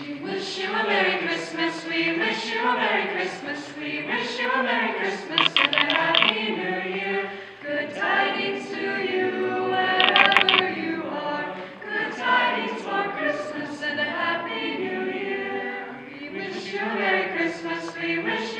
We wish you a Merry Christmas, we wish you a Merry Christmas, we wish you a Merry Christmas and a Happy New Year. Good tidings to you wherever you are. Good tidings for Christmas and a Happy New Year. We wish you a Merry Christmas, we wish